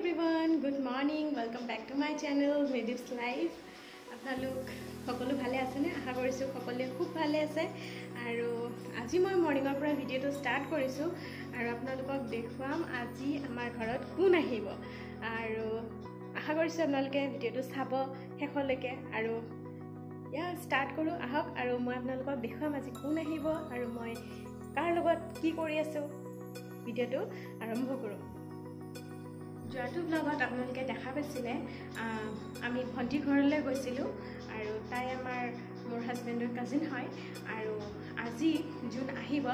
Everyone good morning welcome back to my channel মেডিভছ life আপোনালোক সকলো ভালে আছেনে? আশা কৰিছোঁ সকলোৱে খুব ভালে আছে। আৰু আজি মই মৰ্ণিঙৰ পৰা ভিডিঅ'টো ষ্টাৰ্ট কৰিছোঁ আৰু আপোনালোকক দেখুৱাম আজি আমাৰ ঘৰত কোন আহিব। আৰু আশা কৰিছোঁ আপোনালোকে ভিডিঅ'টো চাব শেষলৈকে। আৰু ইয়াৰ ষ্টাৰ্ট কৰোঁ আহক। আৰু মই আপোনালোকক দেখুৱাম আজি কোন আহিব আৰু মই কাৰ লগত কি কৰি আছোঁ। ভিডিঅ'টো আৰম্ভ কৰোঁ। যোৱাটো ব্লগত আপোনালোকে দেখা পাইছিলে। আমি ভণ্টি ঘৰলৈ গৈছিলোঁ আৰু তাই আমাৰ মোৰ হাজবেণ্ডৰ কাজিন হয় আৰু আজি যোন আহিব।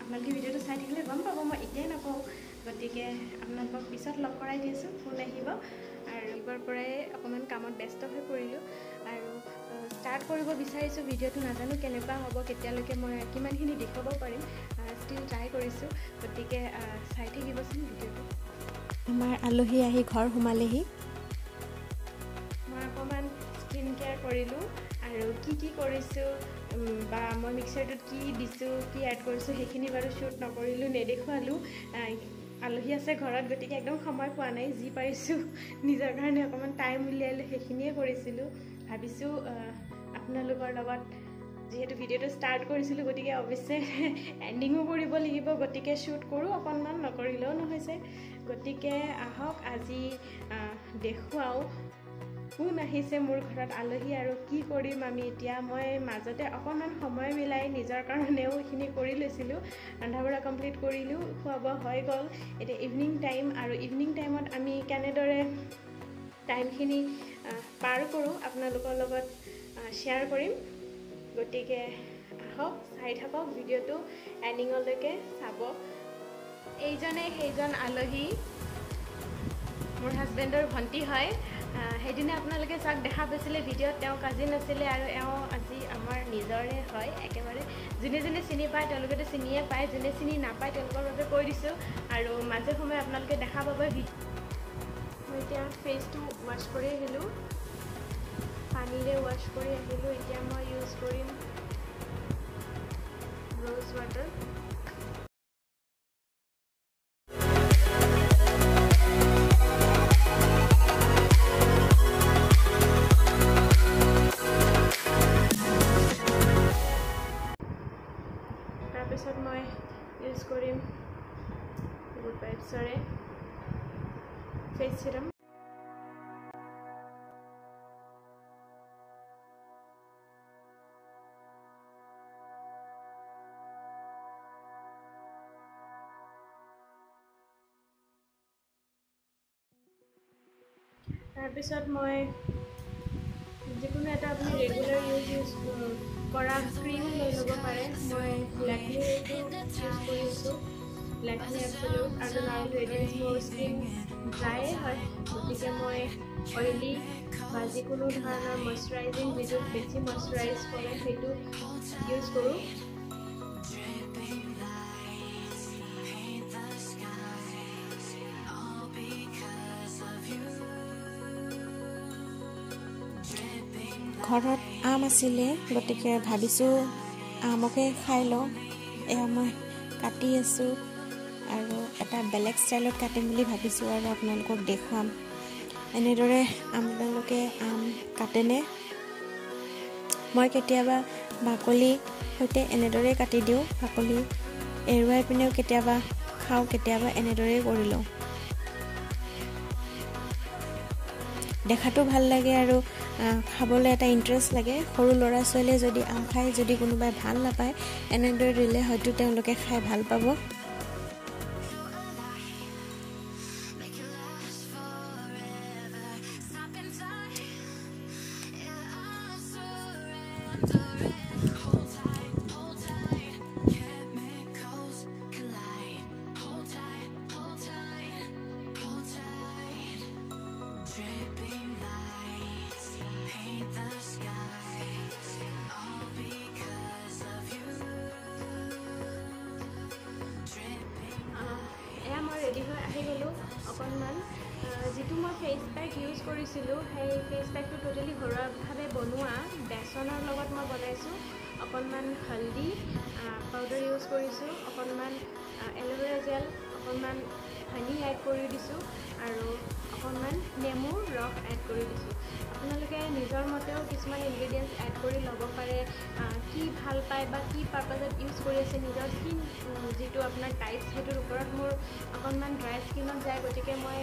আপোনালোকে ভিডিঅ'টো চাই থাকিলে গম পাব মই এতিয়াই নকওঁ। গতিকে আপোনালোকক পিছত লগ কৰাই দি আছোঁ ফোন আহিব। আৰু এইবাৰ পৰাই অকণমান কামত ব্যস্ত হৈ পৰিলোঁ। আৰু ষ্টাৰ্ট কৰিব বিচাৰিছোঁ ভিডিঅ'টো নাজানো কেনেকুৱা হ'ব কেতিয়ালৈকে মই কিমানখিনি দেখুৱাব পাৰিম। ষ্টিল ট্ৰাই কৰিছোঁ গতিকে চাই থাকিবচোন ভিডিঅ'টো। আমাৰ আলহী আহি ঘৰ সোমালেহি। মই অকণমান স্কিন কেয়াৰ কৰিলোঁ আৰু কি কি কৰিছোঁ বা মই মিক্সাৰটোত কি দিছোঁ কি এড কৰিছোঁ সেইখিনি বাৰু শ্বুট নকৰিলোঁ নেদেখুৱালোঁ। আলহী আছে ঘৰত গতিকে একদম সময় পোৱা নাই যি পাৰিছোঁ নিজৰ কাৰণে অকণমান টাইম উলিয়াই লৈ সেইখিনিয়ে কৰিছিলোঁ। ভাবিছোঁ আপোনালোকৰ লগত যিহেতু ভিডিঅ'টো ষ্টাৰ্ট কৰিছিলোঁ গতিকে অৱশ্যে এণ্ডিঙো কৰিব লাগিব গতিকে শ্বুট কৰোঁ অকণমান নকৰিলেও নহৈছে গতিকে আহক আজি দেখুৱাওঁ কোন আহিছে মোৰ ঘৰত আলহী আৰু কি কৰিম আমি এতিয়া। মই মাজতে অকণমান সময় মিলাই নিজৰ কাৰণেও এইখিনি কৰি লৈছিলোঁ ৰন্ধা বঢ়া কমপ্লিট কৰিলোঁ খোৱা বোৱা হৈ গ'ল। এতিয়া ইভিনিং টাইম আৰু ইভিনিং টাইমত আমি কেনেদৰে টাইমখিনি পাৰ কৰোঁ আপোনালোকৰ লগত শ্বেয়াৰ কৰিম। গতিকে আহক চাই থাকক ভিডিঅ'টো এণ্ডিঙলৈকে চাব। এইজনে সেইজন আলহী মোৰ হাজবেণ্ডৰ ভণ্টি হয়। সেইদিনা আপোনালোকে চাওক দেখা পাইছিলে ভিডিঅ'ত তেওঁ কাজিন আছিলে আৰু এওঁ আজি আমাৰ নিজৰে হয় একেবাৰে। যোনে যোনে চিনি পায় তেওঁলোকেতো চিনিয়ে পায়। যোনে চিনি নাপায় তেওঁলোকৰ বাবে কৈ দিছোঁ। আৰু মাজে সময়ে আপোনালোকে দেখা পাব মই এতিয়া ফেচটো ৱাশ্ব কৰি আহিলোঁ। পানীৰে ৱাশ্ব কৰি আহিলোঁ এতিয়া মই ইউজ কৰিম ৰ'জ ৱাটাৰ তাৰপিছত মই ইউজ কৰিম গুড ভাইবছৰে ফেচ চিৰাম তাৰপিছত মই যিকোনো এটা আপুনি ৰেগুলাৰ ইউজ ইউজ কৰা ক্ৰীম লৈ ল'ব পাৰে। মই লেকমি এইটো ইউজ কৰি আছোঁ। লেকমি এপচলুট আৰু স্কিন ড্ৰায়ে হয়। গতিকে মই অইলি বা যিকোনো ধৰণৰ মইশ্চাৰাইজিং যিটো বেছি মইশ্চাৰাইজ কৰে সেইটো ইউজ কৰোঁ। ঘৰত আম আছিলে গতিকে ভাবিছোঁ আমকে খাই লওঁ। এয়া মই কাটি আছোঁ আৰু এটা বেলেগ ষ্টাইলত কাটিম বুলি ভাবিছোঁ আৰু আপোনালোকক দেখুৱাম। এনেদৰে আপোনালোকে আম কাটেনে? মই কেতিয়াবা বাকলি সৈতে এনেদৰেই কাটি দিওঁ বাকলি এৰুৱাই পিনেও কেতিয়াবা খাওঁ কেতিয়াবা এনেদৰেই কৰি লওঁ। দেখাতো ভাল লাগে আৰু খাবলৈ এটা ইণ্টাৰেষ্ট লাগে। সৰু ল'ৰা ছোৱালীয়ে যদি আম খাই যদি কোনোবাই ভাল নাপায় এনেদৰে দিলে হয়তো তেওঁলোকে খাই ভাল পাব। অকণমান যিটো মই ফেচ পেক ইউজ কৰিছিলোঁ সেই ফেচ পেকটো ট'টেলি ঘৰুৱাভাৱে বনোৱা বেচনৰ লগত মই বনাইছোঁ। অকণমান হালধি পাউডাৰ ইউজ কৰিছোঁ অকণমান এল'ভেৰা জেল অকণমান হানি এড কৰি দিছোঁ। আৰু অকণমান নেমুৰ ৰস এড কৰি দিছোঁ। আপোনালোকে নিজৰ মতেও কিছুমান ইনগ্ৰেডিয়েণ্টছ এড কৰি ল'ব পাৰে কি ভাল পায় বা কি পাৰ্পাজত ইউজ কৰি আছে নিজৰ স্কিন যিটো আপোনাৰ টাইপ সেইটোৰ ওপৰত মোৰ অকণমান ড্ৰাই স্কিনত যায় গতিকে মই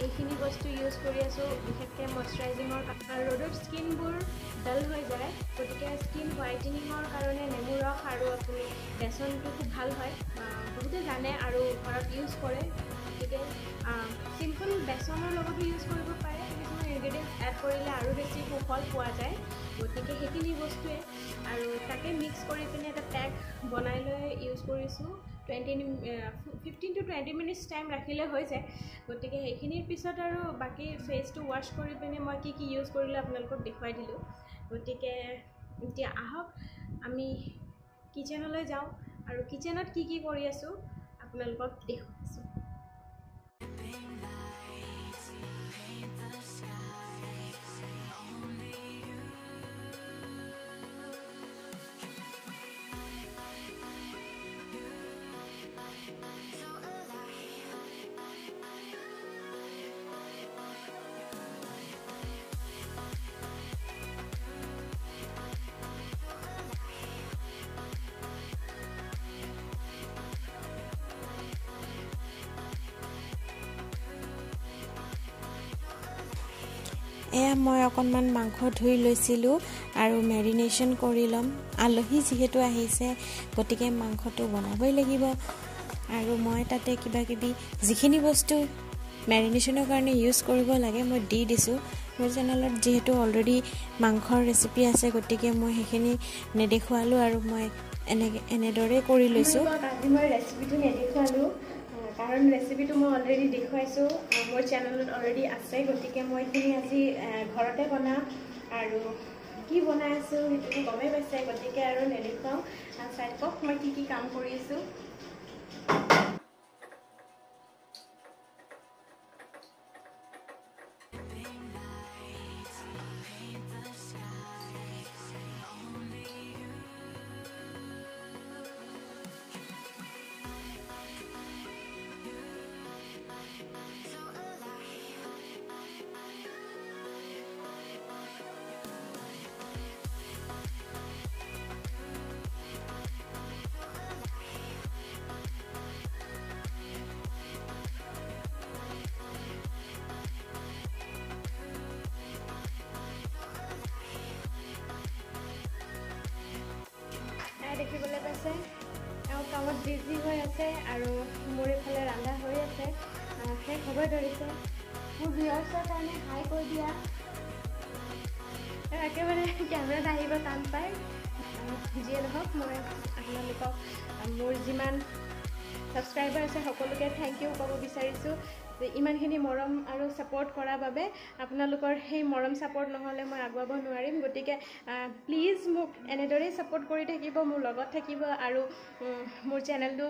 এইখিনি বস্তু ইউজ কৰি আছোঁ বিশেষকৈ মইশ্চাৰাইজিঙৰ ৰ'দত স্কিনবোৰ ডাল হৈ যায় গতিকে স্কিন হোৱাইটেনিঙৰ কাৰণে নেমু ৰস আৰু আপুনি বেচনটো খুব ভাল হয় বহুতে জানে আৰু ঘৰত ইউজ কৰে গতিকে চিম্পল বেচনৰ লগতো ইউজ কৰিব পাৰে কিছুমান ইনগ্ৰেডিয়েণ্টছ এড কৰিলে আৰু বেছি সুফল পোৱা যায়। গতিকে সেইখিনি বস্তুৱে আৰু তাকে মিক্স কৰি পিনে এটা পেক বনাই লৈ ইউজ কৰিছোঁ। Twenty fifteen to twenty minutes time ৰাখিলে হৈ যায়। গতিকে সেইখিনিৰ পিছত আৰু বাকী ফেচটো ৱাশ্ব কৰি পিনে মই কি কি ইউজ কৰিলোঁ আপোনালোকক দেখুৱাই দিলোঁ। গতিকে এতিয়া আহক আমি কিটচেনলৈ যাওঁ। আৰু কিটচেনত কি কি কৰি আছোঁ আপোনালোকক দেখুৱাইছোঁ এয়া মই অকণমান মাংস ধুই লৈছিলোঁ আৰু মেৰিনেশ্যন কৰি ল'ম। আলহী যিহেতু আহিছে গতিকে মাংসটো বনাবই লাগিব। আৰু মই তাতে কিবা কিবি যিখিনি বস্তু মেৰিনেশ্যনৰ কাৰণে ইউজ কৰিব লাগে মই দি দিছোঁ। মোৰ চেনেলত যিহেতু অলৰেডি মাংসৰ ৰেচিপি আছে গতিকে মই সেইখিনি নেদেখুৱালোঁ আৰু মই এনেকৈ এনেদৰেই কৰি লৈছোঁ। মই ৰেচিপিটো নেদেখুৱালোঁ। কাৰণ ৰেচিপিটো মই অলৰেডি দেখুৱাইছোঁ মোৰ চেনেলত অলৰেডি আছে গতিকে মই এইখিনি আজি ঘৰতে বনাম আৰু কি বনাই আছোঁ সেইটোতো গমেই পাইছে গতিকে আৰু নেদেখুৱাওঁ চাই থাকক মই কি কি কাম কৰি আছোঁ। দেখিবলৈ পাইছে। এওঁ কামত বিজি হৈ আছে আৰু মোৰ এইফালে ৰন্ধা হৈ আছে। শেষ হ'ব ধৰিছে। মোৰ ভিউৱাৰ্ছৰ কাৰণে হাই কৈ দিয়া। একেবাৰে কেমেৰাত আহিব টান পায়। যিয়ে নহওক মই আপোনালোকক মোৰ যিমান ছাবস্ক্ৰাইবাৰ আছে সকলোকে থেংক ইউ ক'ব বিচাৰিছোঁ। যে ইমানখিনি মৰম আৰু ছাপৰ্ট কৰাৰ বাবে আপোনালোকৰ সেই মৰম ছাপৰ্ট নহ'লে মই আগুৱাব নোৱাৰিম। গতিকে প্লিজ মোক এনেদৰেই ছাপৰ্ট কৰি থাকিব মোৰ লগত থাকিব আৰু মোৰ চেনেলটো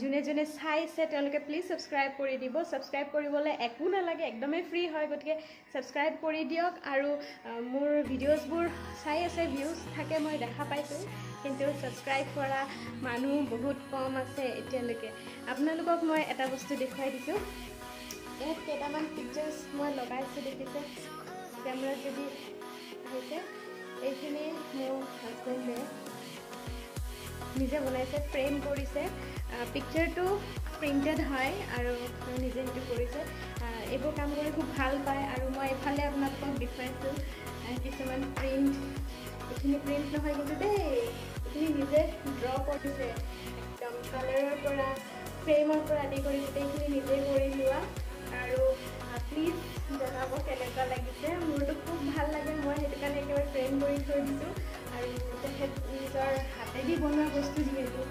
যোনে যোনে চাইছে তেওঁলোকে প্লিজ ছাবস্ক্ৰাইব কৰি দিব। ছাবস্ক্ৰাইব কৰিবলৈ একো নালাগে একদমেই ফ্ৰী হয়। গতিকে ছাবস্ক্ৰাইব কৰি দিয়ক আৰু মোৰ ভিডিঅ'জবোৰ চাই আছে ভিউজ থাকে মই দেখা পাইছোঁ। কিন্তু ছাবস্ক্ৰাইব কৰা মানুহ বহুত কম আছে এতিয়ালৈকে। আপোনালোকক মই এটা বস্তু দেখুৱাই দিছোঁ। ইয়াত কেইটামান পিকচাৰ্ছ মই লগাইছোঁ দেখিছে। কেমেৰাত যদি আহিছে এইখিনি মোৰ হাজবেণ্ডে নিজে বনাইছে ফ্ৰেম কৰিছে। পিকচাৰটো প্ৰিণ্টেড হয় আৰু নিজে সেইটো কৰিছে। এইবোৰ কাম কৰি খুব ভাল পায় আৰু মই এইফালে আপোনালোকক দেখুৱাইছোঁ। কিছুমান প্ৰিণ্ট এইখিনি প্ৰিণ্ট নহয় কিন্তু দেই এইখিনি নিজে ড্ৰ কৰিছে। একদম কালাৰৰ পৰা ফ্ৰেমৰ পৰা আদি কৰি গোটেইখিনি নিজে কৰি লোৱা। আৰু প্লিজ জনাব কেনেকুৱা লাগিছে। মোৰতো খুব ভাল লাগে মই সেইটো কাৰণে একেবাৰে ফ্ৰেম কৰি থৈ দিছোঁ। আৰু তেখেত নিজৰ হাতেদি বনোৱা বস্তু যিহেতু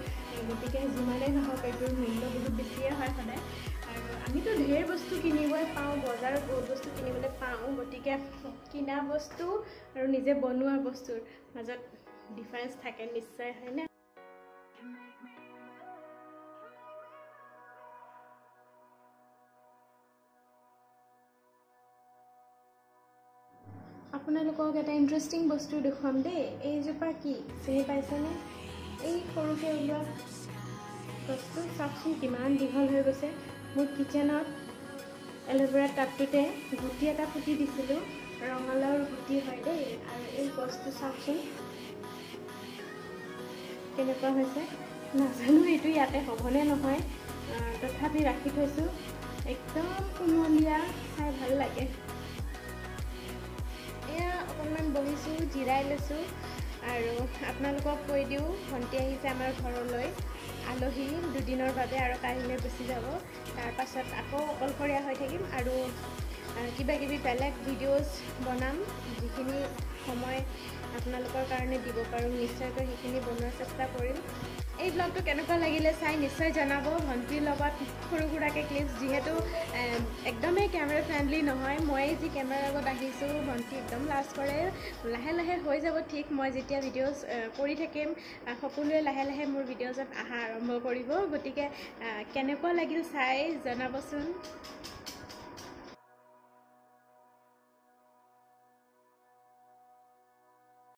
গতিকে যিমানেই নহওক এইটোৰ মূল্য বহুত বেছিয়ে হয় সদায়। আৰু আমিতো ঢেৰ বস্তু কিনিবই পাওঁ বজাৰত বহুত বস্তু কিনিবলৈ পাওঁ গতিকে কিনা বস্তু আৰু নিজে বনোৱা বস্তুৰ মাজত ডিফাৰেঞ্চ থাকে নিশ্চয় হয়নে? আপোনালোকক এটা ইণ্টাৰেষ্টিং বস্তু দেখুৱাম দেই। এইজোপা কি? চিনি পাইছেনে? এই সৰুকৈ ওলোৱা গছটো চাওকচোন কিমান দীঘল হৈ গৈছে। মোৰ কিটচেনত এল'ভেৰা টাবটোতে গুটি এটা ফুটি দিছিলোঁ। ৰঙালাওৰ গুটি হয় দেই। আৰু এই গছটো চাওকচোন কেনেকুৱা হৈছে? নাজানো এইটো ইয়াতে হ'বনে নহয়। তথাপি ৰাখি থৈছোঁ। একদম কোমলীয়া খাই ভাল লাগে। বহিছোঁ জিৰাই লৈছোঁ আৰু আপোনালোকক কৈ দিওঁ ভণ্টি আহিছে আমাৰ ঘৰলৈ। আলহী দুদিনৰ বাবে আৰু কাইলৈ গুচি যাব। তাৰপাছত আকৌ অকলশৰীয়া হৈ থাকিম আৰু কিবা কিবি বেলেগ ভিডিঅ'জ বনাম যিখিনি সময় আপোনালোকৰ কাৰণে দিব পাৰোঁ। নিশ্চয়কৈ সেইখিনি বনোৱাৰ চেষ্টা কৰিম। এই ব্লগটো কেনেকুৱা লাগিলে চাই নিশ্চয় জনাব। ভণ্টিৰ লগত সৰু সুৰাকৈ ক্লিপছ যিহেতু একদমেই কেমেৰা ফ্ৰেণ্ডলি নহয়। মই যি কেমেৰাৰ আগত আহিছোঁ ভণ্টি একদম লাজ কৰে। লাহে লাহে হৈ যাব ঠিক। মই যেতিয়া ভিডিঅ'জ কৰি থাকিম সকলোৱে লাহে লাহে মোৰ ভিডিঅ'জত অহা আৰম্ভ কৰিব। গতিকে কেনেকুৱা লাগিল চাই জনাবচোন।